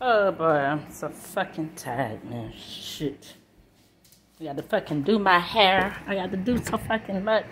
Oh boy, I'm so fucking tired, man. Shit. I got to fucking do my hair. I got to do so fucking much.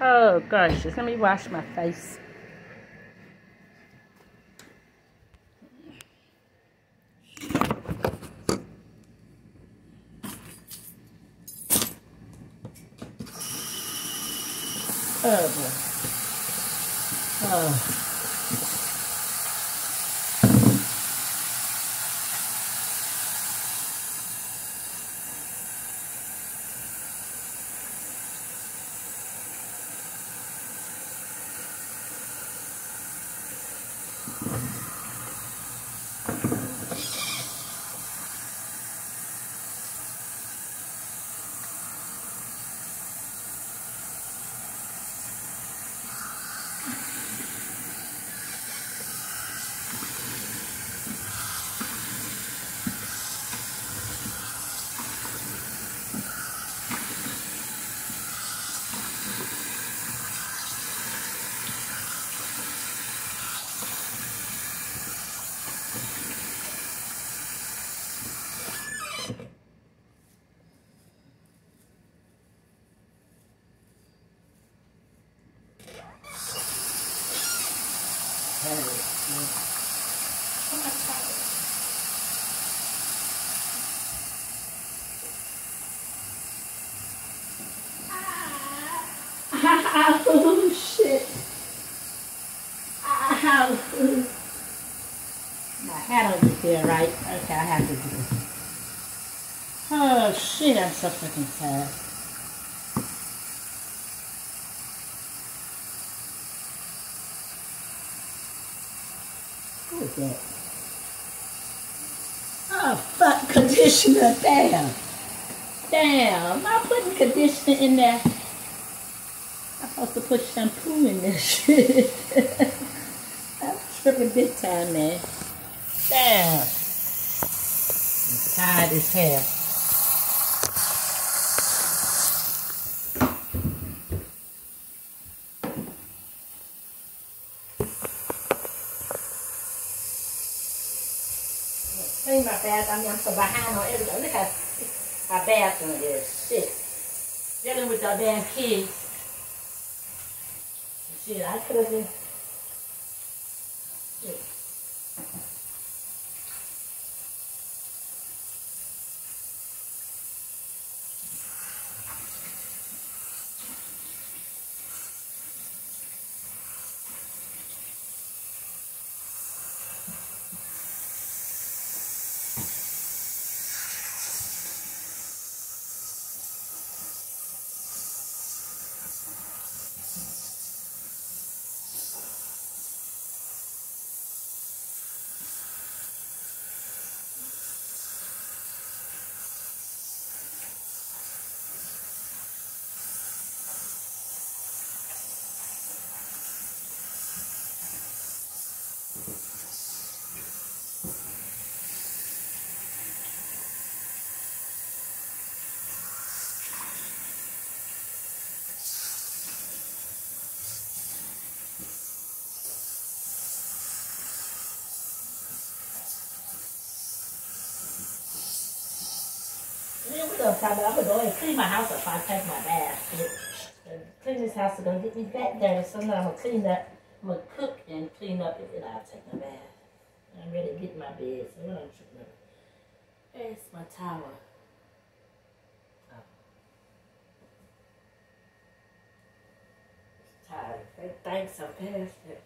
Oh gosh, just let me wash my face. Oh boy. Oh. Oh shit. Ow. My hat over there, right? Okay, I have to do it. Oh shit, I'm so fucking tired. That? Oh fuck, conditioner, damn. Damn, I'm putting conditioner in there. I'm supposed to put shampoo in this shit. I'm tripping big time, man. Damn. I'm tired as hell. My bath. I mean, I'm so behind on everything. Look how my bathroom is. Shit. Dealing with our damn kids. Shit, I could have been. Shit. Probably, I'm gonna go ahead and clean my house up before I take my bath. Clean this house gonna get me back there. so now I'm gonna clean up, I'm gonna cook and clean up and then I'll take my bath. I'm ready to get in my bed, so not tripping up. There's my towel. Oh. Tired. Thanks, I'm past it.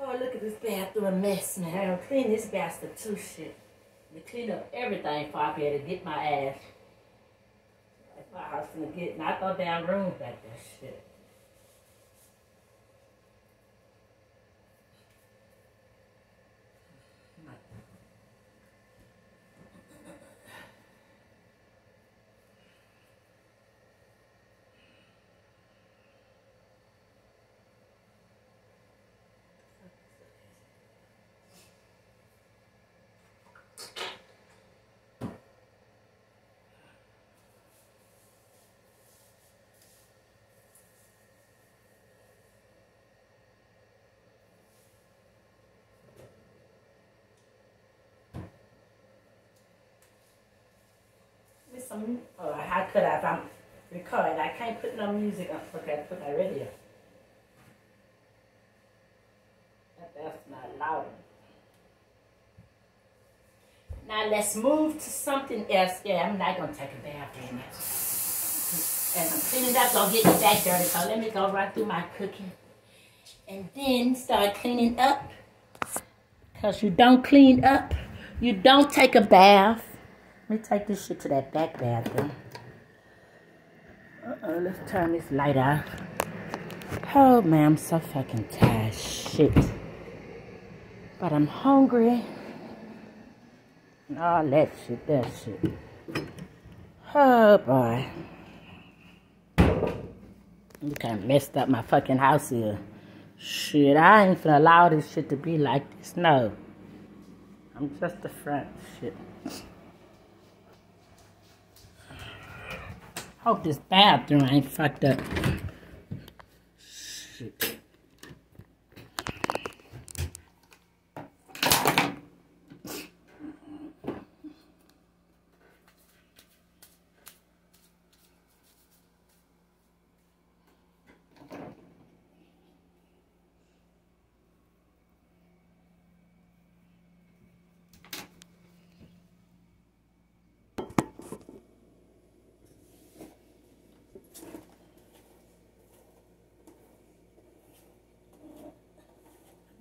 Oh, look at this bathroom mess, man. Clean this bastard too, shit. To clean up everything before I to get my ass. Like my house gonna get not no damn room back there, shit. Some, or oh, how could I if I'm recording? I can't put no music on. Okay, put my radio. That's not loud. Now let's move to something else. Yeah, I'm not gonna take a bath in it. And I'm cleaning up, gonna get me back dirty. So let me go right through my cooking. And then start cleaning up. Cause you don't clean up, you don't take a bath. Let me take this shit to that back bathroom. Uh-oh, let's turn this light off. Oh man, I'm so fucking tired. Shit. But I'm hungry. And all that shit, that shit. Oh boy. You kind of messed up my fucking house here. Shit, I ain't finna allow this shit to be like this. No. I'm just a friend. Shit. Hope this bathroom ain't fucked up. Shit.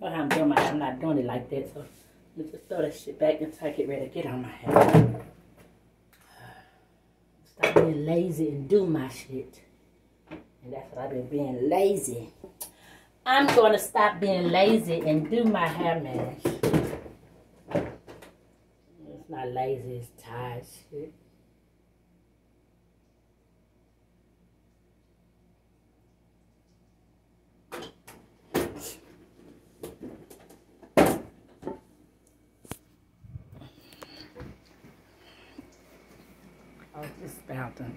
But I'm doing my, I'm not doing it like that. So let's just throw that shit back until I get ready to get on my head. Stop being lazy and do my shit. And that's what I've been being lazy. I'm gonna stop being lazy and do my hair mask. It's not lazy, it's tired shit. Oh, this about done.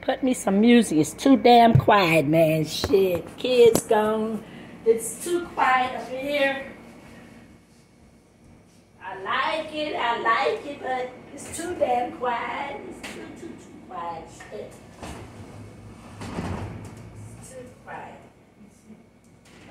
Put me some music. It's too damn quiet, man. Shit. Kids gone. It's too quiet up here. I like it, I like it, but it's too damn quiet. It's too, too, too quiet. Shit. It's too quiet.